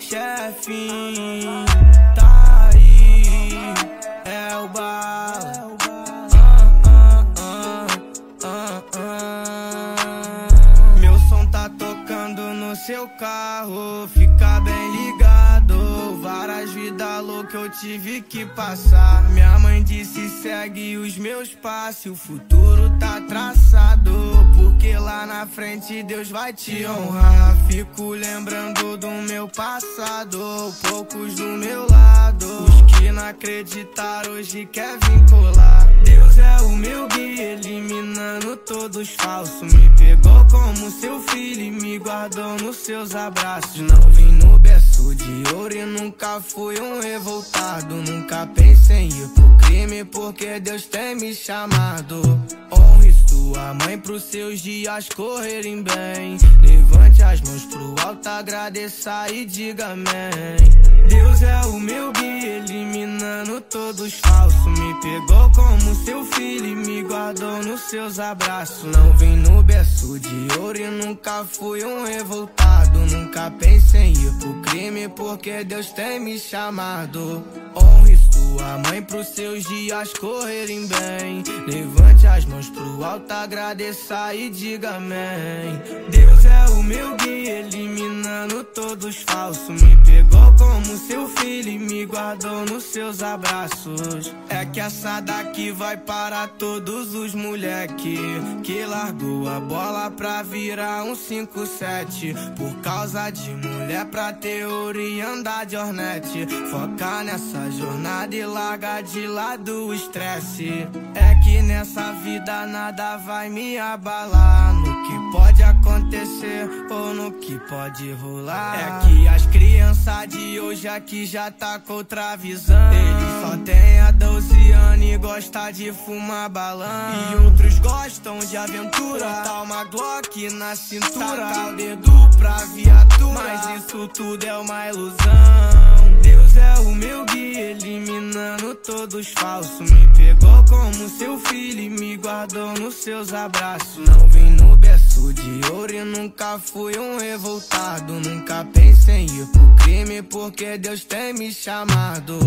chefinho, tá aí, é o bala. Meu som tá tocando no seu carro, fica bem ligado. Várias vidas loucas eu tive que passar. Minha mãe disse: segue os meus passos, o futuro tá traçado. Porque lá na frente Deus vai te honrar. Fico lembrando do meu passado, poucos do meu lado. Os que não acreditaram hoje quer vir colar. Deus é o meu guia, eliminando todos falsos. Me pegou como seu filho e me guardou nos seus abraços. Não vim no berço de ouro e nunca fui um revoltado. Nunca pensei em ir pro crime porque Deus tem me chamado. Honre sua mãe pros seus dias correrem bem. Levante as mãos pro alto, agradeça e diga amém. Deus é o meu guia, eliminando todos falsos. Me pegou como seu filho e me guardou nos seus abraços. Não vim no berço de ouro e nunca fui um revoltado. Nunca pensei em ir pro crime porque Deus tem me chamado. Honre sua mãe pros seus dias correrem bem. Levante as mãos pro alto, agradeça e diga amém. Deus é o meu guia, eliminando todos falsos. Me pegou como seu filho e me guardou nos seus abraços. É que essa daqui vai para todos os moleque que largou a bola pra virar um 5-7. Por causa de mulher pra teoria andar de hornet. Focar nessa jornada e larga de lado o estresse. É que nessa vida nada vai me abalar. No que pode acontecer ou no que pode rolar. É que as crianças de hoje aqui já tá com outra visão. Eles só tem a 12 anos e gosta de fumar balão. E outros gostam de aventura. Tá uma Glock na cintura. Tacar o dedo pra viatura. Mas isso tudo é uma ilusão. Deus é o meu guia, todos falsos. Me pegou como seu filho e me guardou nos seus abraços. Não vim no berço de ouro e nunca fui um revoltado. Nunca pensei em ir pro crime porque Deus tem me chamado.